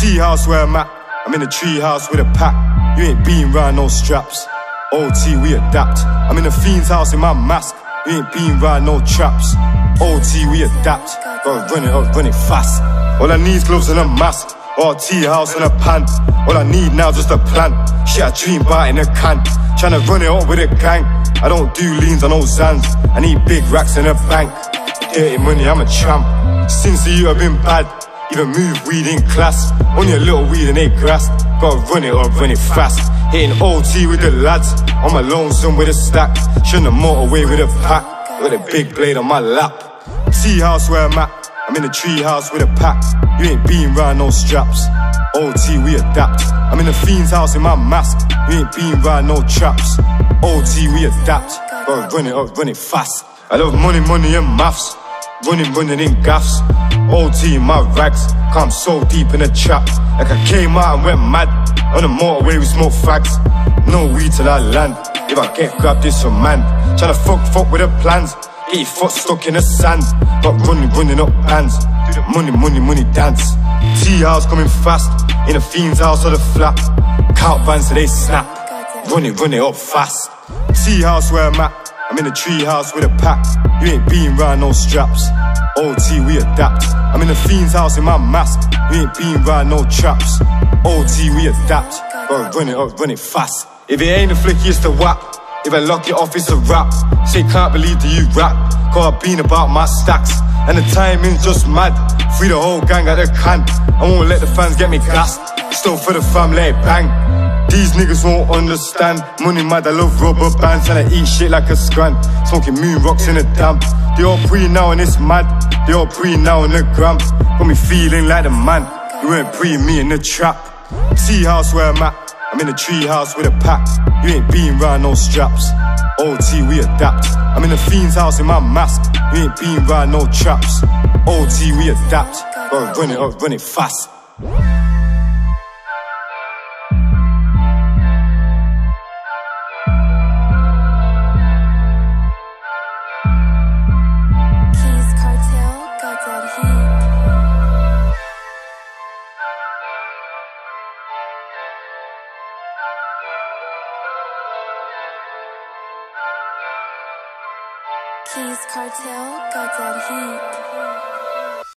T house where I'm at. I'm in a tree house with a pack. You ain't been round no straps. OT, we adapt. I'm in a fiend's house in my mask. You ain't been round no traps. OT, we adapt. Gotta run it up, run it fast. All I need is gloves and a mask. Or a T house and a pan. All I need now just a plan. Shit, I dream about in a can. Tryna run it up with a gang. I don't do leans, I know Xans. I need big racks in a bank. Dirty money, I'm a champ. Since you have been bad. Even move weed in class. Only a little weed and they grass. Gotta run it up, run it fast. Hitting OT with the lads. On my lonesome with a stack. Shun the motorway with a pack. With a big blade on my lap. T house where I'm at. I'm in a tree house with a pack. You ain't been round no straps. OT, we adapt. I'm in a fiend's house in my mask. You ain't been round no traps. OT, we adapt. Gotta run it up, run it fast. I love money, money and maths. Running, running in gaffs. OT in my rags. Come so deep in the trap. Like I came out and went mad. On the motorway, we smoke fags. No weed till I land. If I get grabbed, this from man. Tryna fuck, fuck with the plans. Get your foot stuck in the sand. But running, running up bands. Do the money, money, money dance. T house coming fast. In the fiend's house or the flat. Count bands so they snap. Run it, run it up fast. T house where I'm at. I'm in the tree house with a pack. You ain't been round no straps. OT, we adapt. I'm in the fiend's house in my mask. You ain't been round no traps. OT, we adapt. Gotta run it up, run it fast. If it ain't a flicky, it's the whap. If I lock it off, it's a rap. Say, can't believe that you rap. Cause I've been about my stacks. And the timing's just mad. Free the whole gang at the can. I won't let the fans get me gassed. Still for the fam, let it bang. These niggas won't understand. Money mad, I love rubber bands and I eat shit like a scran. Smoking moon rocks in the damp. They all pre now and it's mad. They all pre now in the gram. Got me feeling like a man. You ain't pre me in the trap. T house where I'm at. I'm in the tree house with a pack. You ain't been round no straps. OT, we adapt. I'm in the fiend's house in my mask. You ain't been round no traps. OT, we adapt. Gotta run it up, run it fast. Keys Cartel got that heat.